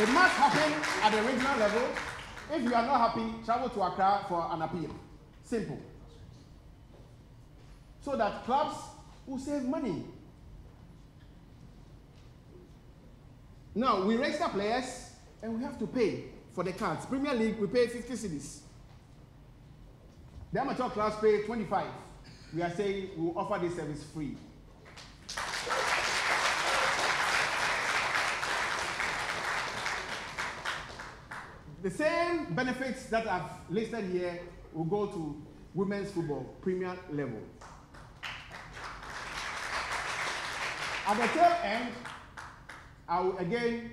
It must happen at the regional level. If you are not happy, travel to Accra for an appeal. Simple. So that clubs will save money. Now, we register players and we have to pay for the cards. Premier League, we pay 50 cedis. The amateur class pay 25. We are saying we will offer this service free. The same benefits that I've listed here will go to women's football, premier level. At the tail end, I will again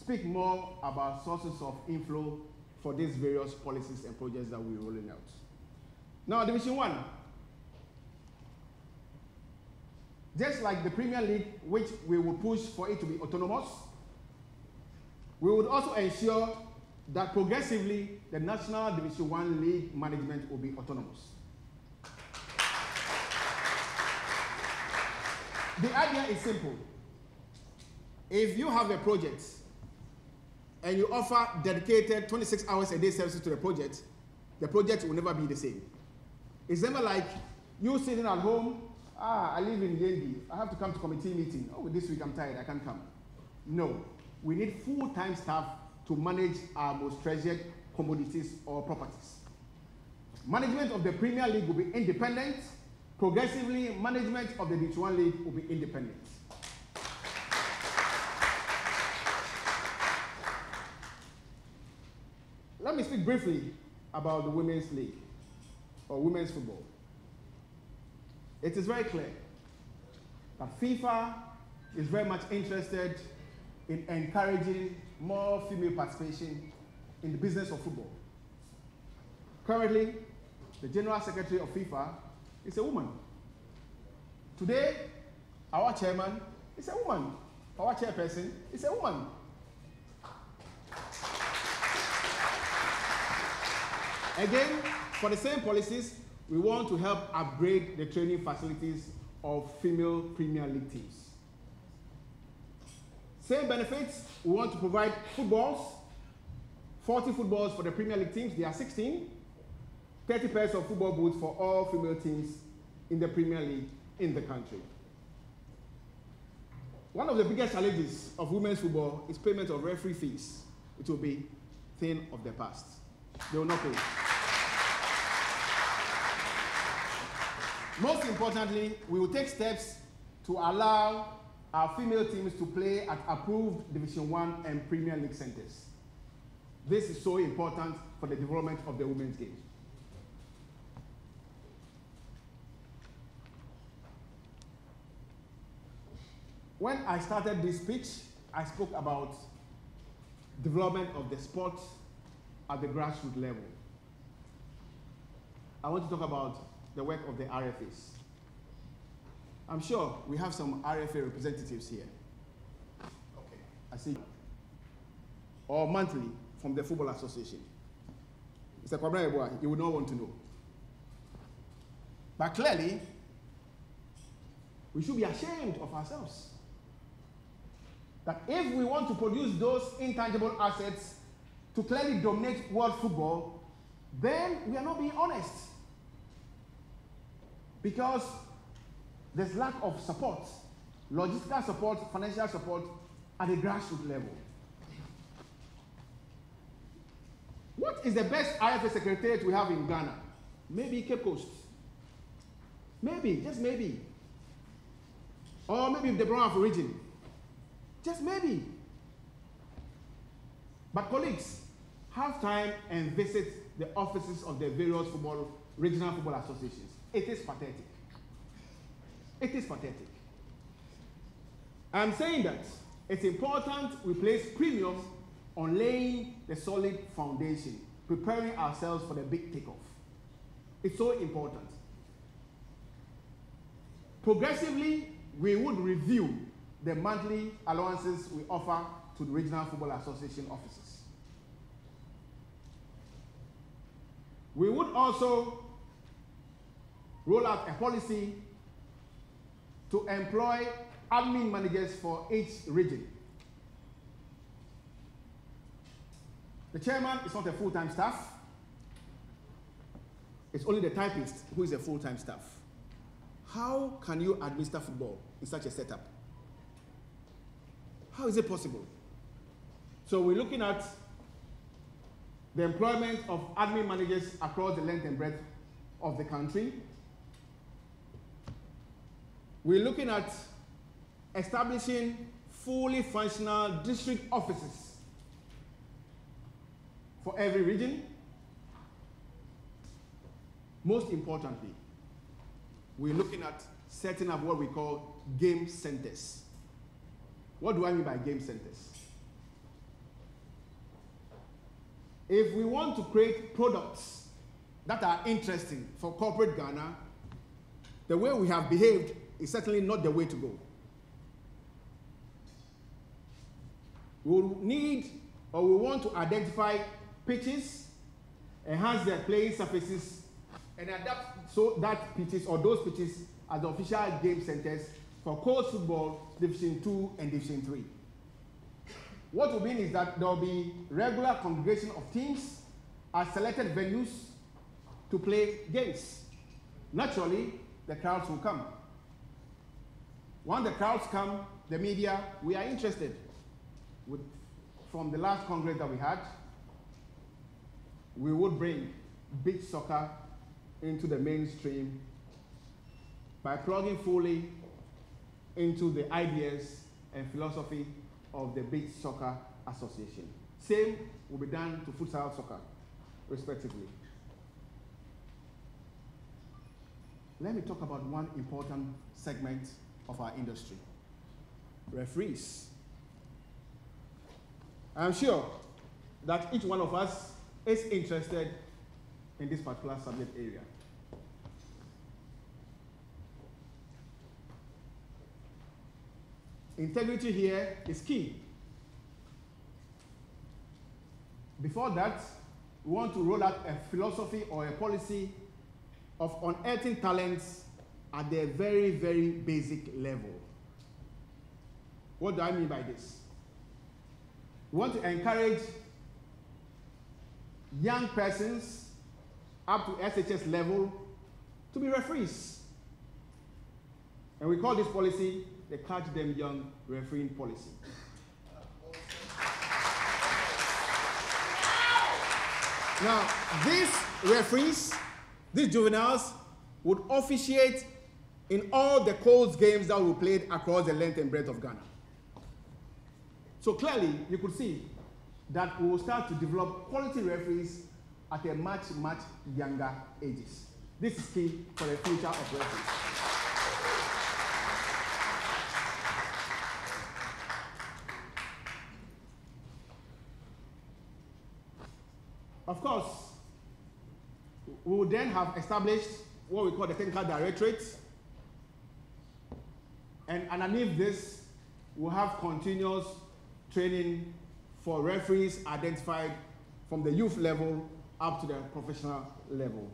speak more about sources of inflow for these various policies and projects that we're rolling out. Now, Division 1. Just like the Premier League, which we will push for it to be autonomous, we would also ensure that progressively the National Division 1 League management will be autonomous. The idea is simple. If you have a project and you offer dedicated 26 hours a day services to the project, the project will never be the same. It's never like you sitting at home, ah, I live in Yendi, I have to come to committee meeting. Oh, this week I'm tired, I can't come. No, we need full-time staff to manage our most treasured commodities or properties. Management of the Premier League will be independent. Progressively, management of the 1 League will be independent. Let me speak briefly about the Women's League or women's football. It is very clear that FIFA is very much interested in encouraging more female participation in the business of football. Currently, the General Secretary of FIFA is a woman. Today, our chairman is a woman. Our chairperson is a woman. Again, for the same policies, we want to help upgrade the training facilities of female Premier League teams. Same benefits, we want to provide footballs, 40 footballs for the Premier League teams, they are 16, 30 pairs of football boots for all female teams in the Premier League in the country. One of the biggest challenges of women's football is payment of referee fees. It will be thing of the past. They will not pay. Most importantly, we will take steps to allow our female teams to play at approved Division 1 and Premier League centers. This is so important for the development of the women's game. When I started this speech, I spoke about development of the sport at the grassroots level. I want to talk about the work of the RFAs. I'm sure we have some RFA representatives here. Okay, I see. Or monthly from the Football Association. Mr. Kwabra you would not want to know. But clearly, we should be ashamed of ourselves. That if we want to produce those intangible assets to clearly dominate world football, then we are not being honest. Because there's lack of support, logistical support, financial support at the grassroots level. What is the best RFA secretariat we have in Ghana? Maybe Cape Coast. Maybe, just maybe. Or maybe the Brown region. Just maybe. But colleagues, have time and visit the offices of the various football, regional football associations. It is pathetic. It is pathetic. I'm saying that it's important we place premium on laying the solid foundation, preparing ourselves for the big takeoff. It's so important. Progressively, we would review the monthly allowances we offer to the Regional Football Association offices. We would also roll out a policy to employ admin managers for each region. The chairman is not a full-time staff. It's only the typist who is a full-time staff. How can you administer football in such a setup? How is it possible? So we're looking at the employment of admin managers across the length and breadth of the country. We're looking at establishing fully functional district offices for every region. Most importantly, we're looking at setting up what we call game centers. What do I mean by game centers? If we want to create products that are interesting for corporate Ghana, the way we have behaved is certainly not the way to go. We will need or we want to identify pitches, enhance their playing surfaces, and adapt so that pitches or those pitches as the official game centers for Colts football Division 2 and Division 3. What will mean is that there will be regular congregation of teams at selected venues to play games. Naturally, the crowds will come. When the crowds come, the media, we are interested. With, from the last congress that we had, we would bring beach soccer into the mainstream by plugging fully into the ideas and philosophy of the Beach Soccer Association. Same will be done to futsal soccer, respectively. Let me talk about one important segment of our industry referees. I'm sure that each one of us is interested in this particular subject area. Integrity here is key. Before that, we want to roll out a philosophy or a policy of unearthing talents at their very, very basic level. What do I mean by this? We want to encourage young persons up to SHS level to be referees. And we call this policy the Catch Them Young refereeing policy. Now, these referees, these juveniles, would officiate in all the Colts games that we played across the length and breadth of Ghana. So clearly, you could see that we will start to develop quality referees at a much, much younger ages. This is key for the future of referees. Of course, we will then have established what we call the technical directorate. And underneath this, we'll have continuous training for referees identified from the youth level up to the professional level.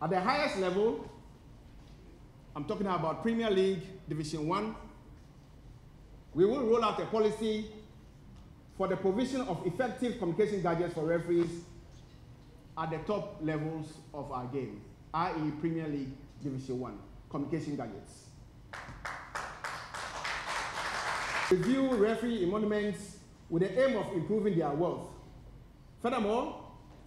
At the highest level, I'm talking about Premier League Division 1, we will roll out a policy for the provision of effective communication gadgets for referees at the top levels of our game, i.e. Premier League Division 1, communication gadgets. Review referee emoluments with the aim of improving their wealth. Furthermore,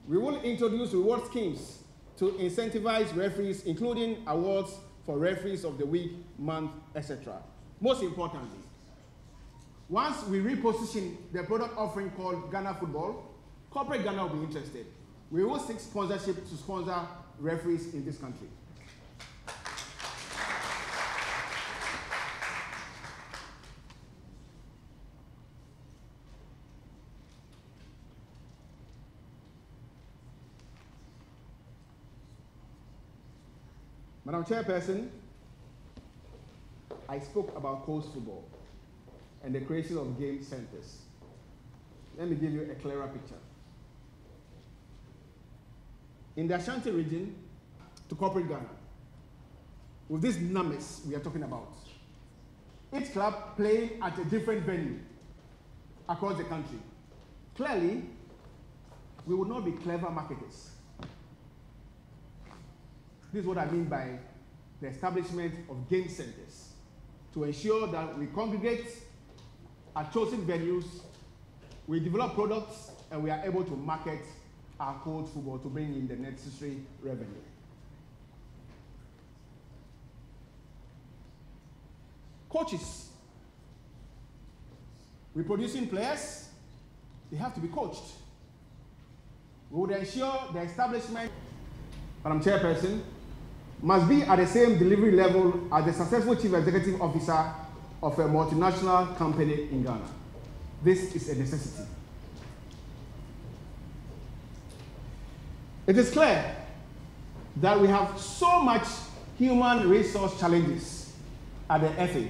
we will introduce reward schemes to incentivize referees, including awards for referees of the week, month, etc. Most importantly, once we reposition the product offering called Ghana Football, corporate Ghana will be interested. We will seek sponsorship to sponsor referees in this country. Madam Chairperson, I spoke about Colts football and the creation of game centers. Let me give you a clearer picture. In the Ashanti region, to corporate Ghana, with these numbers we are talking about, each club playing at a different venue across the country. Clearly, we would not be clever marketers. This is what I mean by the establishment of game centers to ensure that we congregate at chosen venues, we develop products, and we are able to market our Colts football to bring in the necessary revenue. Coaches. We're producing players, they have to be coached. We would ensure the establishment, Madam Chairperson, must be at the same delivery level as the successful chief executive officer of a multinational company in Ghana. This is a necessity. It is clear that we have so much human resource challenges at the FA.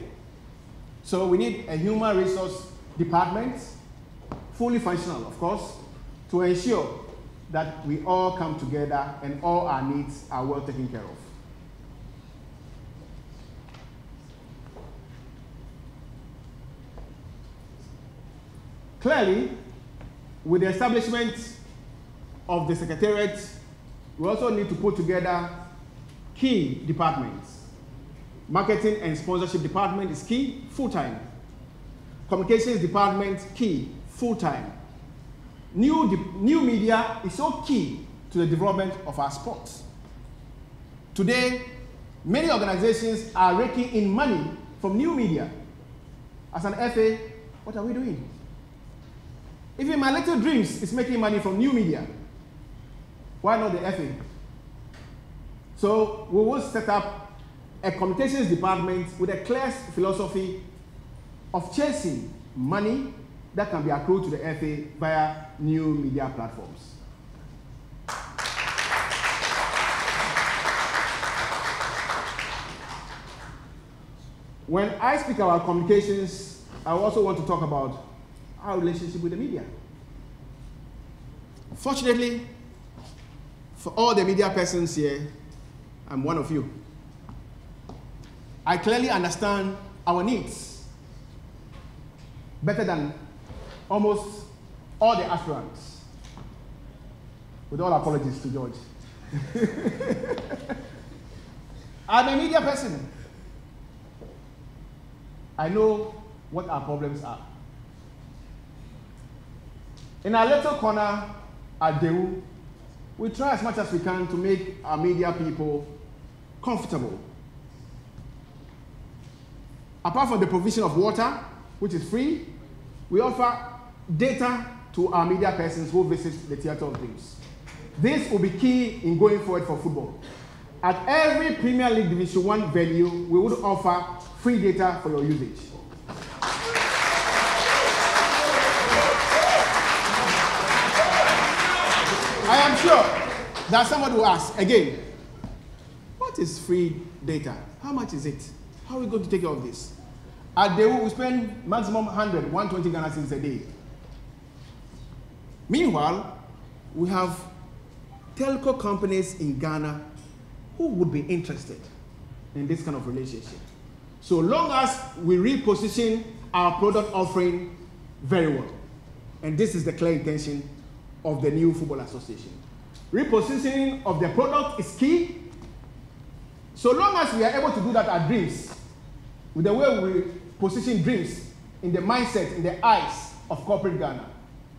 So we need a human resource department, fully functional, of course, to ensure that we all come together and all our needs are well taken care of. Clearly, with the establishment of the Secretariat, we also need to put together key departments. Marketing and sponsorship department is key, full-time. Communications department, key, full-time. New, new media is so key to the development of our sports. Today, many organizations are raking in money from new media. As an FA, what are we doing? Even my little dreams is making money from new media. Why not the FA? So we will set up a communications department with a clear philosophy of chasing money that can be accrued to the FA via new media platforms. When I speak about communications, I also want to talk about our relationship with the media. Fortunately, for all the media persons here, I'm one of you. I clearly understand our needs better than almost all the aspirants. With all apologies to George. I'm a media person. I know what our problems are. In our little corner at Dawu, we try as much as we can to make our media people comfortable. Apart from the provision of water, which is free, we offer data to our media persons who visit the Theatre of Dreams. This will be key in going forward for football. At every Premier League Division 1 venue, we would offer free data for your usage. I am sure that somebody will ask again, what is free data? How much is it? How are we going to take care of this? At Dawu, we spend maximum 100, 120 Ghana cedis a day. Meanwhile, we have telco companies in Ghana who would be interested in this kind of relationship. So long as we reposition our product offering very well. And this is the clear intention of the new Football Association. Repositioning of the product is key. So long as we are able to do that at Dreams, with the way we position Dreams in the mindset, in the eyes of corporate Ghana,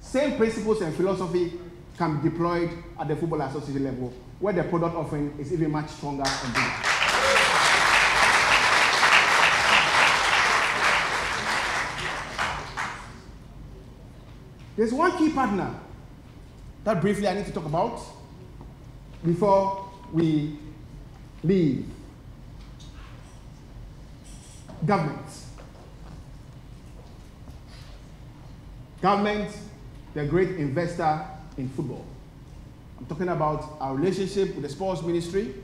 same principles and philosophy can be deployed at the Football Association level, where the product offering is even much stronger and bigger. There's one key partner that briefly I need to talk about before we leave. Government. Government, the great investor in football. I'm talking about our relationship with the sports ministry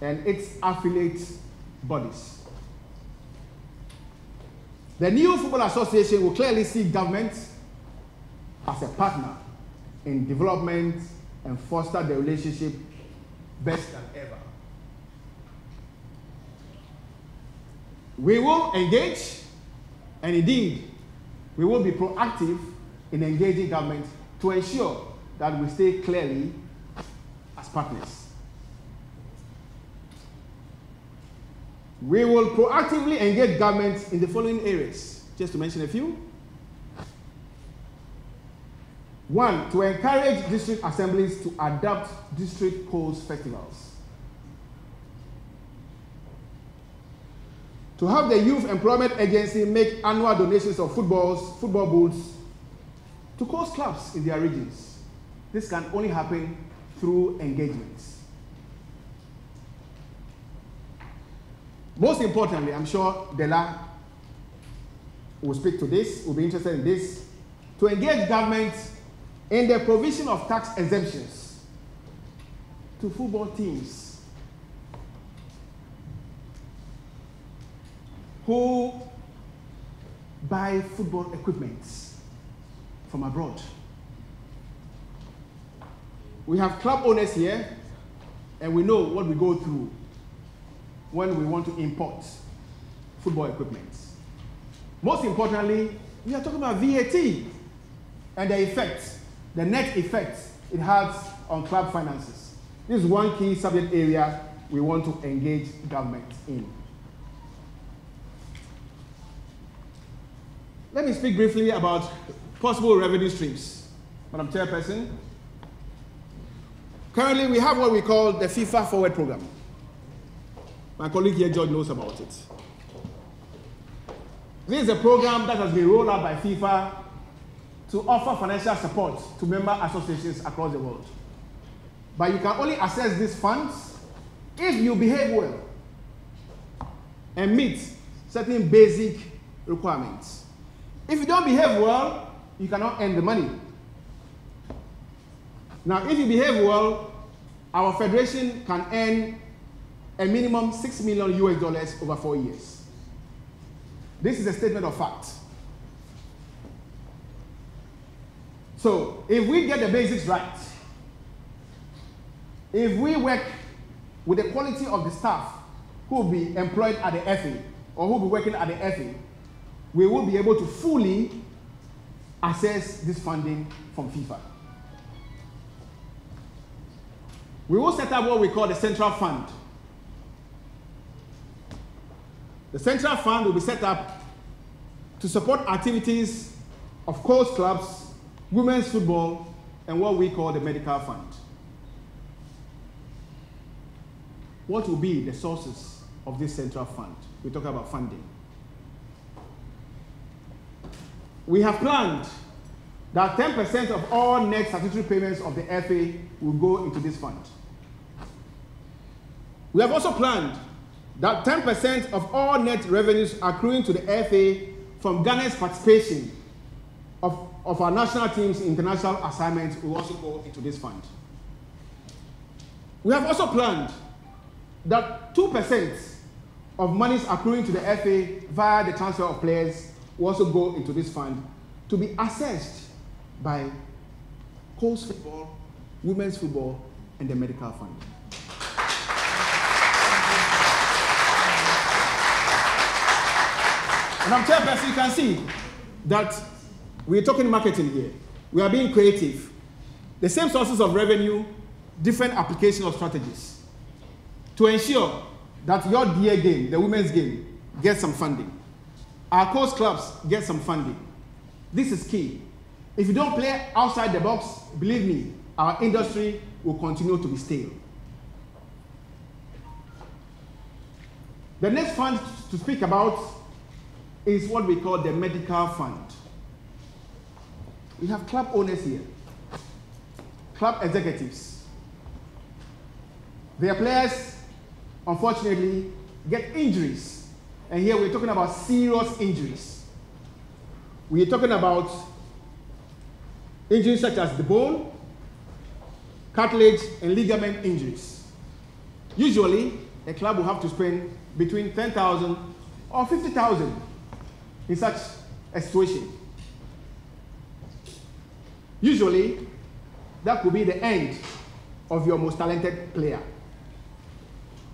and its affiliate bodies. The new Football Association will clearly see government as a partner in development and foster the relationship best than ever. We will engage and indeed we will be proactive in engaging government to ensure that we stay clearly as partners. We will proactively engage government in the following areas, just to mention a few. One, to encourage district assemblies to adopt district Colts festivals. To have the Youth Employment Agency make annual donations of footballs, football boots to Colts clubs in their regions. This can only happen through engagements. Most importantly, I'm sure Dela will speak to this, will be interested in this, to engage government in the provision of tax exemptions to football teams who buy football equipment from abroad. We have club owners here, and we know what we go through when we want to import football equipment. Most importantly, we are talking about VAT and the effect, the net effect it has on club finances. This is one key subject area we want to engage government in. Let me speak briefly about possible revenue streams. Madam Chairperson, currently we have what we call the FIFA Forward Program. My colleague here, George, knows about it. This is a program that has been rolled out by FIFA to offer financial support to member associations across the world. But you can only access these funds if you behave well and meet certain basic requirements. If you don't behave well, you cannot earn the money. Now, if you behave well, our federation can earn a minimum 6 million US dollars over four years. This is a statement of fact. So, if we get the basics right, if we work with the quality of the staff who will be employed at the FA or who will be working at the FA, we will be able to fully access this funding from FIFA. We will set up what we call the central fund. The central fund will be set up to support activities of Colts clubs, women's football, and what we call the medical fund. What will be the sources of this central fund? We talk about funding. we have planned that 10% of all net statutory payments of the FA will go into this fund. We have also planned that 10% of all net revenues accruing to the FA from Ghana's participation of, of our national teams international assignments will also go into this fund. We have also planned that 2% of monies accruing to the FA via the transfer of players will also go into this fund to be assessed by Colts football, women's football, and the medical fund. And I'm chairperson, you can see that we're talking marketing here. We are being creative. The same sources of revenue, different application of strategies to ensure that your dear game, the women's game, gets some funding. Our Colts clubs get some funding. This is key. If you don't play outside the box, believe me, our industry will continue to be stale. The next fund to speak about is what we call the medical fund. We have club owners here, club executives. Their players, unfortunately, get injuries and here we're talking about serious injuries. We're talking about injuries such as the bone, cartilage, and ligament injuries. Usually, a club will have to spend between 10,000 or 50,000 in such a situation. Usually, that could be the end of your most talented player.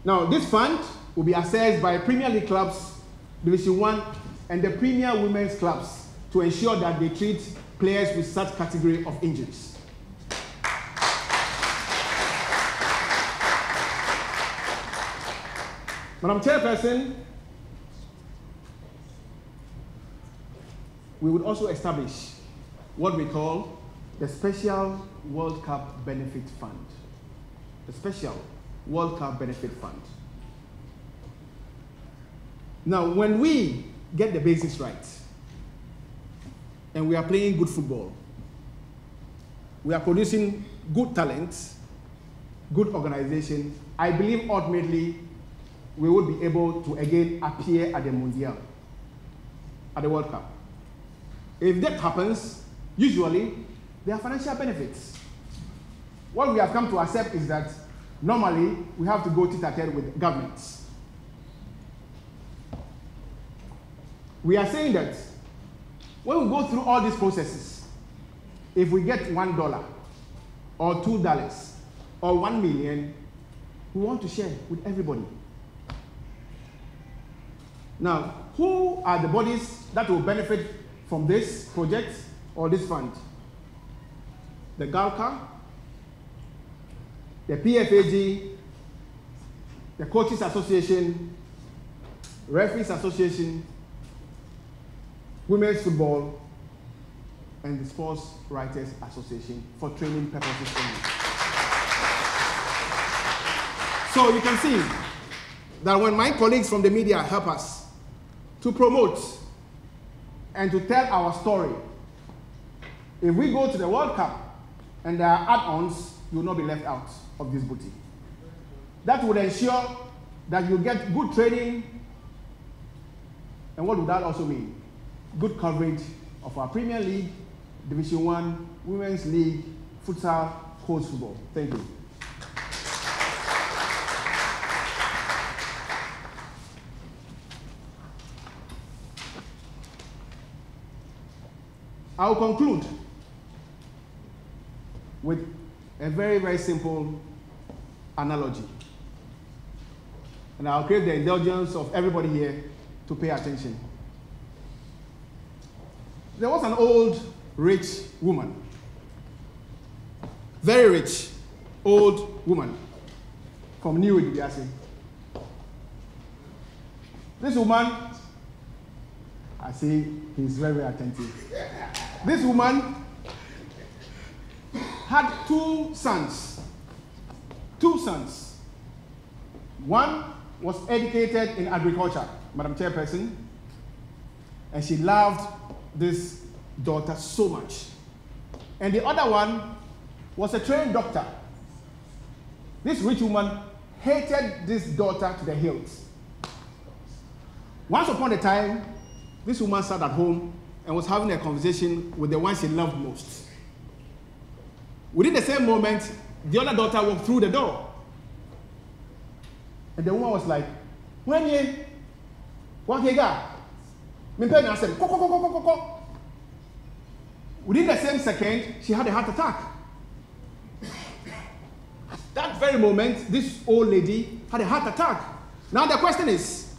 Now, this fund will be assessed by Premier League clubs, Division 1, and the Premier Women's clubs to ensure that they treat players with such category of injuries. Madam Chairperson, we would also establish what we call the Special World Cup Benefit Fund. The Special World Cup Benefit Fund. Now, when we get the basics right, and we are playing good football, we are producing good talent, good organization, I believe ultimately we will be able to again appear at the Mundial, at the World Cup. If that happens, usually there are financial benefits. What we have come to accept is that normally we have to go tit a tat with governments. We are saying that when we go through all these processes, if we get one dollar or two dollars or one million, we want to share with everybody. Now, who are the bodies that will benefit from this project or this fund? The GHALCA, the PFAG, the Coaches Association, Referees Association, Women's Football, and the Sports Writers Association for training purposes only. So you can see that when my colleagues from the media help us to promote and to tell our story. If we go to the World Cup and there are add-ons, you will not be left out of this booty. That would ensure that you get good training. And what would that also mean? Good coverage of our Premier League, Division One, Women's League, futsal, Colts football. Thank you. I'll conclude with a very, very simple analogy. And I'll crave the indulgence of everybody here to pay attention. There was an old rich woman, very rich, old woman from New Edubiase. This woman, I see he's very attentive. This woman had two sons. Two sons. One was educated in agriculture, Madam Chairperson, and she loved this daughter so much. And the other one was a trained doctor. This rich woman hated this daughter to the hilt. Once upon a time, this woman sat at home and was having a conversation with the one she loved most. Within the same moment, the other daughter walked through the door. And the woman was like, When you what you got? Within the same second, she had a heart attack. That very moment, this old lady had a heart attack. Now the question is,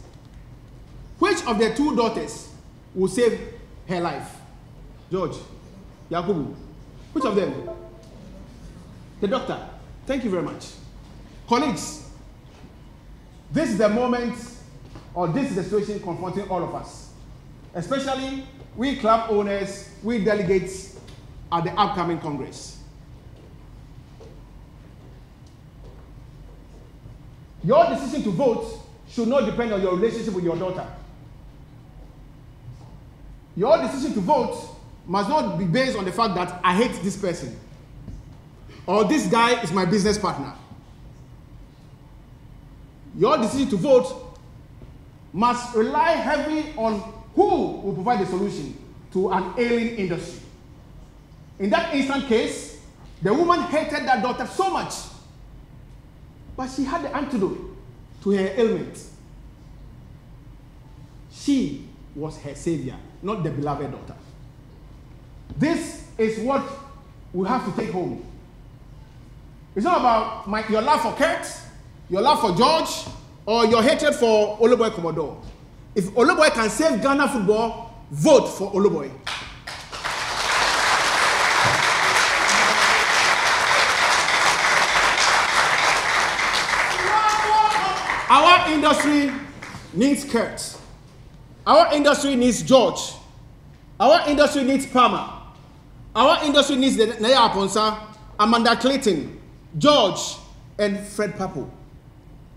which of the two daughters will save her life? George, Yakubu, which of them? The doctor. Thank you very much. Colleagues, this is the moment, or this is the situation confronting all of us, especially we club owners, we delegates at the upcoming Congress. Your decision to vote should not depend on your relationship with your daughter. Your decision to vote must not be based on the fact that I hate this person or this guy is my business partner. Your decision to vote must rely heavily on who will provide the solution to an ailing industry. In that instant case, the woman hated that daughter so much, but she had the antidote to her ailment. She was her savior, not the beloved daughter. This is what we have to take home. It's not about my, your love for Kurt, your love for George, or your hatred for Oloboy Commodore. If Oloboy can save Ghana football, vote for Oloboy. Our industry needs Kurt. Our industry needs George. Our industry needs Palmer. Our industry needs Naya Aponsa, Amanda Clayton, George, and Fred Pappoe.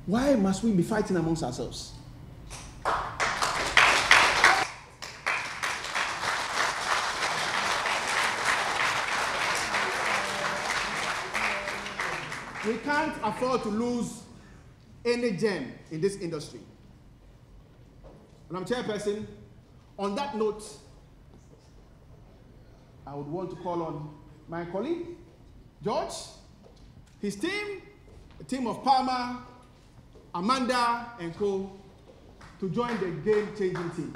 Why must we be fighting amongst ourselves? We can't afford to lose any gem in this industry. And I'm chairperson. On that note, I would want to call on my colleague, George, his team, a team of Palmer, Amanda, and co, to join the game changing team.